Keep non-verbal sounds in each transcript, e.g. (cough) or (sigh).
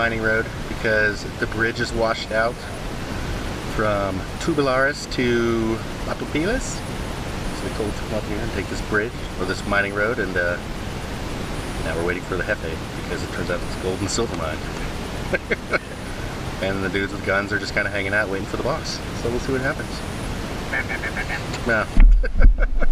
Mining Road because the bridge is washed out from Tubularis to Batopilas. So we told to come up here and take this bridge, or this mining road, and uh, now we're waiting for the Hefe because it turns out it's gold and silver mine. (laughs) and the dudes with guns are just kind of hanging out waiting for the boss. So we'll see what happens. (laughs) no. (laughs)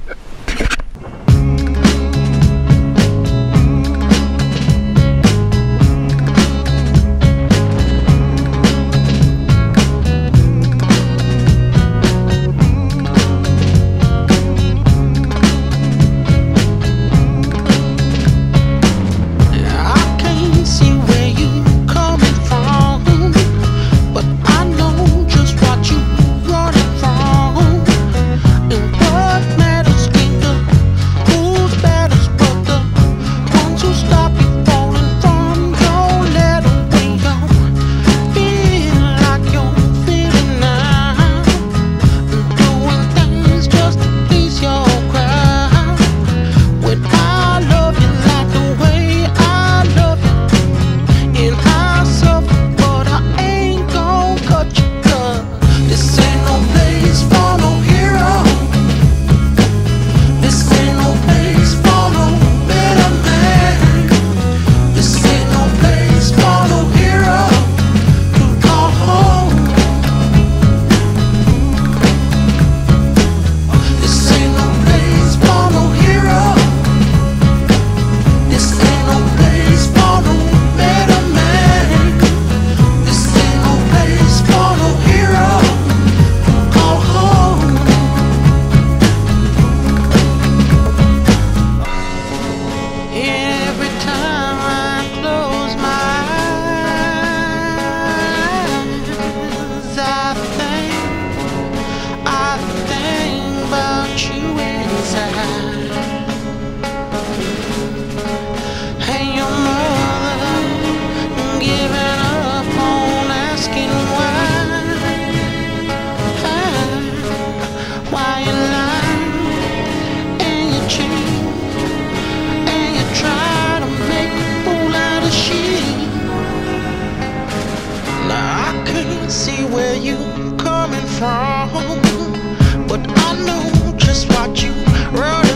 see where you coming from But I know just what you run.